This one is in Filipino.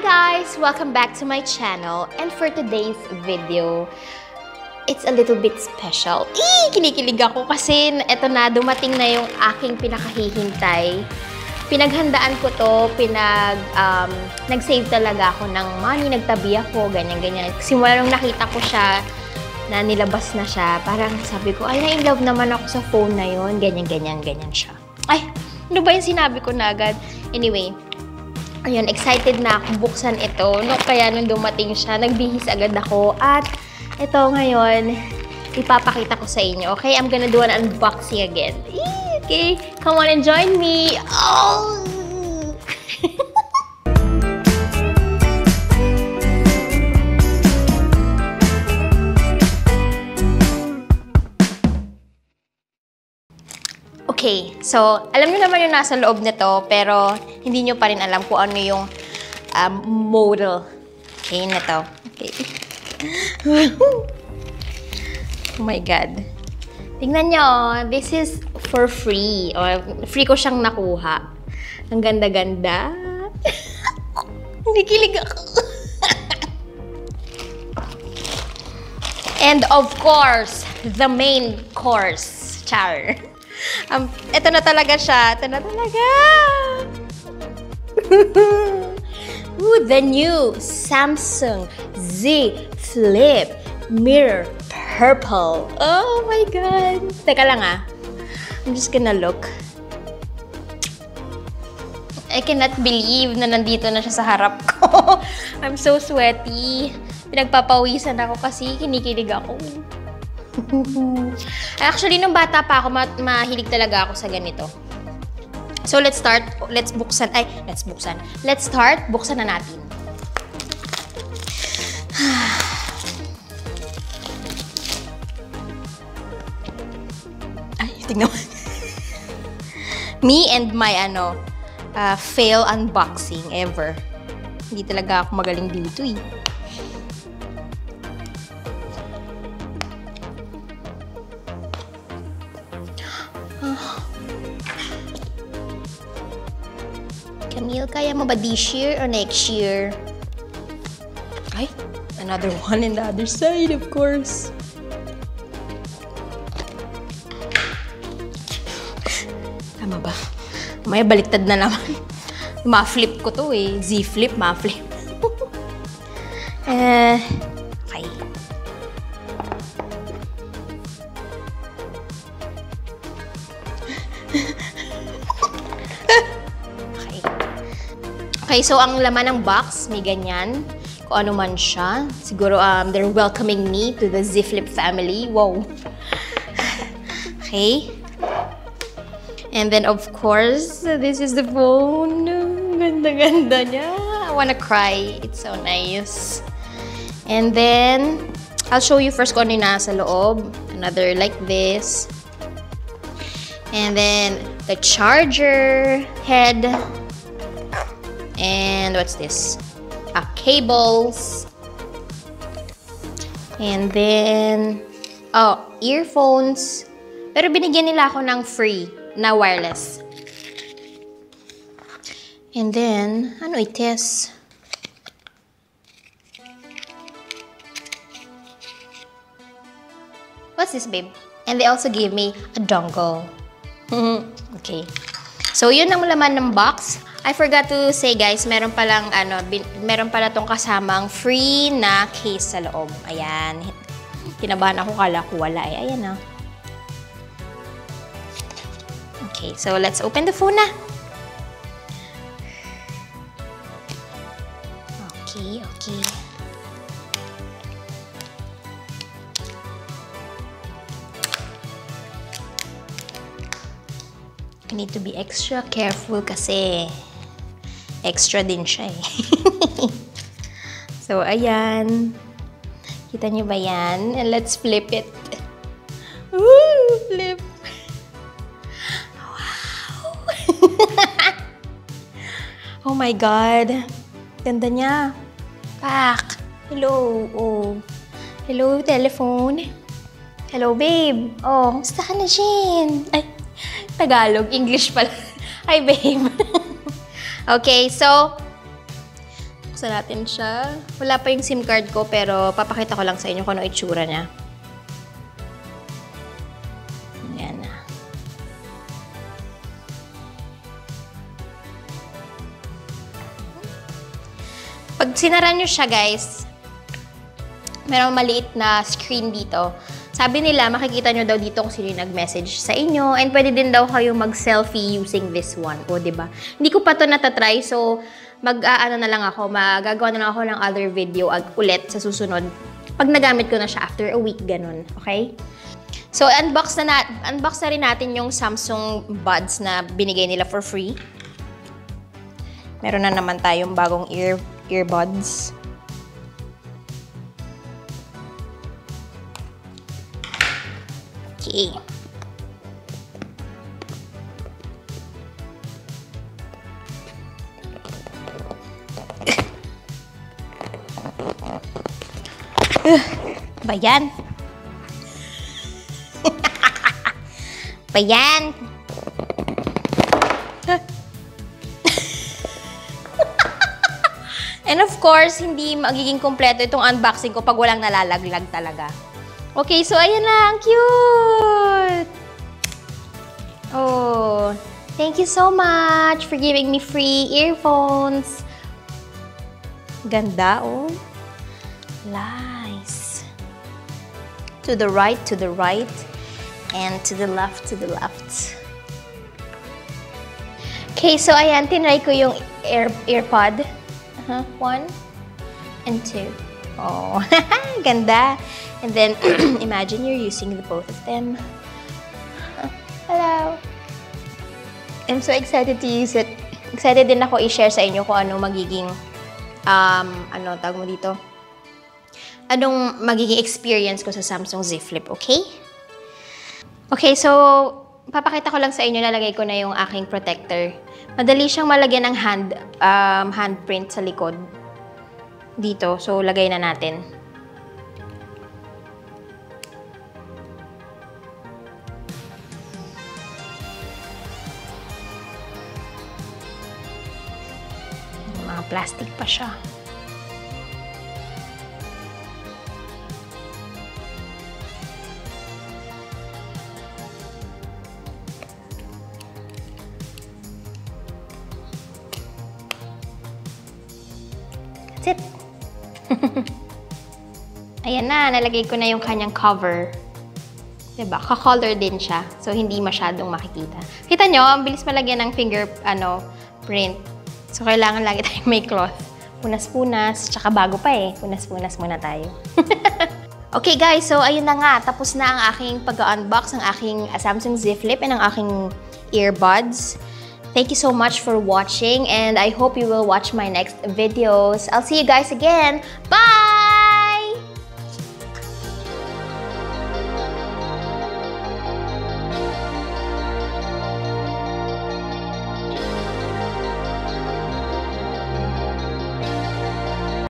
guys! Welcome back to my channel. And for today's video, it's a little bit special. Eee! Kinikilig ako kasi eto na, dumating na yung aking pinakahihintay. Pinaghandaan ko to, pinag, um, nag-save talaga ako ng money, nagtabi ako, ganyan-ganyan. Simula nung nakita ko siya, na nilabas na siya, parang sabi ko, ay, na-in love naman ako sa phone na yon ganyan-ganyan, ganyan siya. Ay, ano ba yung sinabi ko na agad? Anyway, Ayun, excited na ako buksan ito. No, kaya nung dumating siya, nagbihis agad ako. At ito ngayon, ipapakita ko sa inyo. Okay, I'm gonna do an unboxing again. Eee, okay, come on and join me. Oh! Okay, so alam niyo naman yung nasa loob nito, pero hindi niyo pa rin alam kung ano yung um, model. Okay, na. Okay. oh my God. Tingnan nyo, this is for free. O, free ko siyang nakuha. Ang ganda-ganda. Nakikilig ako. And of course, the main course. Char. Um, ito na talaga siya. Ito na talaga. Ooh, the new Samsung Z Flip Mirror Purple. Oh my God. Teka lang ah. I'm just gonna look. I cannot believe na nandito na siya sa harap ko. I'm so sweaty. Pinagpapawisan ako kasi kinikilig ako. Actually, nung bata pa ako, ma- mahilig talaga ako sa ganito. So, let's start. Let's buksan. Ay, let's buksan. Let's start. Buksan na natin. Ay, tignan mo. Me and my, ano, uh, fail unboxing ever. Hindi talaga ako magaling dito eh. Camille, kaya mo ba this year or next year? Ay, another one in the other side, of course. Tama ba? May baliktad na naman. Ma-flip ko to eh. Z-flip, ma-flip. eh. Okay, so ang laman ng box, may ganyan. Kung ano man siya. Siguro um, they're welcoming me to the Z family. Wow. Okay. And then, of course, this is the phone. Ganda-ganda niya. I wanna cry. It's so nice. And then, I'll show you first kung ano yung nasa loob. Another like this. And then, the charger head. And what's this? Ah, cables. And then, oh, earphones. Pero binigyan nila ako ng free na wireless. And then, ano ites? What's this, babe? And they also gave me a dongle. okay. So, yun ang laman ng box. I forgot to say, guys, meron palang, ano, bin, meron pala tong kasamang free na case sa loob. Ayan. Kinabahan ako, kala ko wala eh. Ayan na. Okay, so let's open the phone na. Okay, okay. You need to be extra careful kasi extra din siya eh. so, ayan. Kita niyo ba yan? And let's flip it. Woo! Flip! oh my God. Ganda niya. Pak. Hello. Oh. Hello, telephone. Hello, babe. Oh, musta ka na, Shin? Ay, Tagalog. English pala. Hi, babe. Okay, so, Buksan natin siya. Wala pa yung SIM card ko, pero papakita ko lang sa inyo kung ano itsura niya. Ayan na. Pag sinara nyo siya, guys, merong maliit na screen dito. Sabi nila, makikita nyo daw dito kung sino nag-message sa inyo. And pwede din daw kayo mag-selfie using this one. O, ba diba? Hindi ko pa to natatry. So, mag-aano na lang ako, magagawa na lang ako ng other video ag ulit sa susunod. Pag nagamit ko na siya after a week, ganun. Okay? So, unbox na, na, unbox na rin natin yung Samsung Buds na binigay nila for free. Meron na naman tayong bagong ear earbuds. Okay. yan? ba yan? And of course, hindi magiging kompleto itong unboxing ko pag walang nalalaglag talaga. Okay, so ayan na. Ang cute! Oh, thank you so much for giving me free earphones. Ganda, oh. Nice. To the right, to the right, and to the left, to the left. Okay, so ayan, tinry ko yung ear earpod. Uh -huh. One and two. Oh, ganda. And then, imagine you're using the both of them. Hello. I'm so excited to use it. Excited din ako i-share sa inyo kung ano magiging, um, ano, tawag mo dito? Anong magiging experience ko sa Samsung Z Flip, okay? Okay, so, papakita ko lang sa inyo, nalagay ko na yung aking protector. Madali siyang malagyan ng hand, um, handprint sa likod. Dito, so lagay na natin. Plastic pa siya. That's it. Ayan na, nalagay ko na yung kanyang cover. Diba? Ka-color din siya. So, hindi masyadong makikita. Kita nyo, ang bilis malagyan ng finger, ano, print. So, kailangan lagi tayong may cloth. Punas-punas. Tsaka bago pa eh. Punas-punas muna tayo. okay guys, so ayun na nga. Tapos na ang aking pag-unbox ng aking Samsung Z Flip and ang aking earbuds. Thank you so much for watching and I hope you will watch my next videos. I'll see you guys again. Bye!